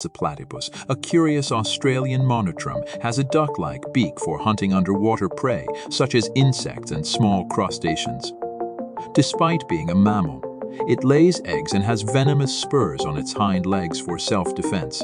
The platypus, a curious Australian monotreme, has a duck-like beak for hunting underwater prey, such as insects and small crustaceans. Despite being a mammal, it lays eggs and has venomous spurs on its hind legs for self-defense.